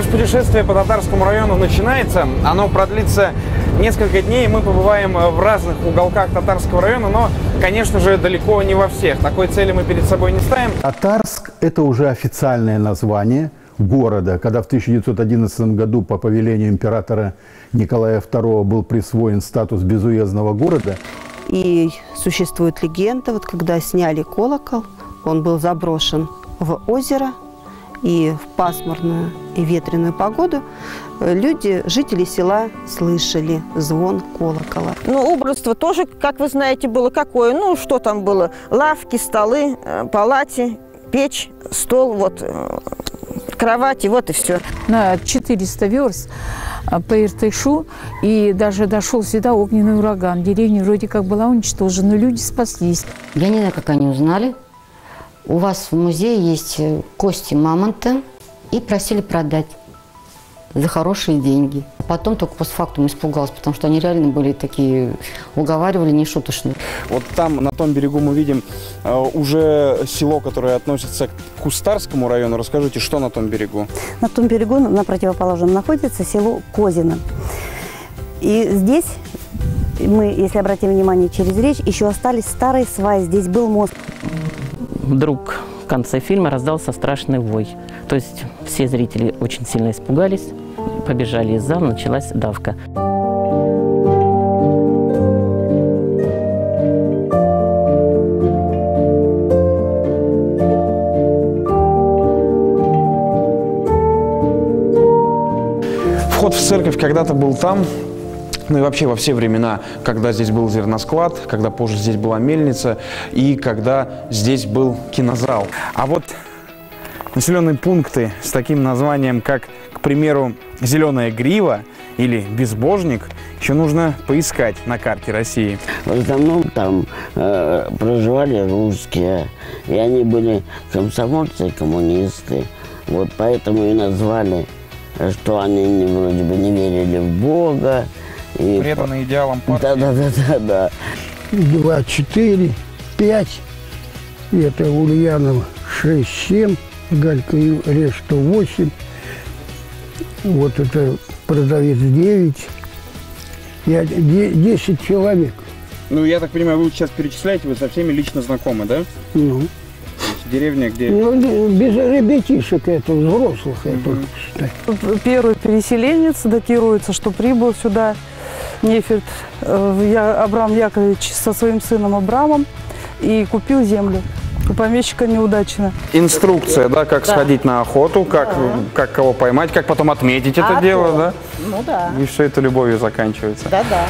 Наше путешествие по Татарскому району начинается. Оно продлится несколько дней. Мы побываем в разных уголках Татарского района, но, конечно же, далеко не во всех. Такой цели мы перед собой не ставим. Татарск – это уже официальное название города. Когда в 1911 году по повелению императора Николая II был присвоен статус безуездного города, И существует легенда, вот когда сняли колокол, он был заброшен в озеро, и в пасмурную и ветреную погоду э, люди, жители села, слышали звон колокола. Ну, убранство тоже, как вы знаете, было какое. Ну, что там было? Лавки, столы, э, палати, печь, стол, вот, э, кровати, вот и все. на 400 верст по Иртышу, и даже дошел сюда огненный ураган. Деревня вроде как была уничтожена, люди спаслись. Я не знаю, как они узнали. У вас в музее есть кости мамонта и просили продать за хорошие деньги. Потом только постфактум испугалась, потому что они реально были такие, уговаривали нешуточные. Вот там, на том берегу, мы видим э, уже село, которое относится к Кустарскому району. Расскажите, что на том берегу? На том берегу, на противоположном, находится село Козино. И здесь мы, если обратим внимание через речь, еще остались старые сваи. Здесь был мост. вдруг в конце фильма раздался страшный вой. То есть все зрители очень сильно испугались, побежали из зала, началась давка. Вход в церковь когда-то был там, ну и вообще во все времена, когда здесь был зерносклад, когда позже здесь была мельница и когда здесь был кинозал. А вот населенные пункты с таким названием, как, к примеру, Зеленая Грива или Безбожник, еще нужно поискать на карте России. В основном там э, проживали русские, и они были комсомольцы коммунисты. Вот поэтому и назвали, что они вроде бы не верили в Бога. И Преданный идеалам партии. да, да, да, да, да. два, четыре, пять. Это Ульянова шесть, семь. Галька и решта восемь. Вот это продавец девять. Я де- десять человек. Ну, я так понимаю, вы сейчас перечисляете, вы со всеми лично знакомы, да? Ну, Деревня, где... ну, без ребятишек это, взрослых это, считай. Первый переселенец датируется, что прибыл сюда Неферт э, Я- Абрам Яковлевич со своим сыном Абрамом и купил землю. У помещика неудачно. Инструкция, да, как сходить на охоту, как, как кого поймать, как потом отметить это дело, да? Ну да, И все это любовью заканчивается. да-да.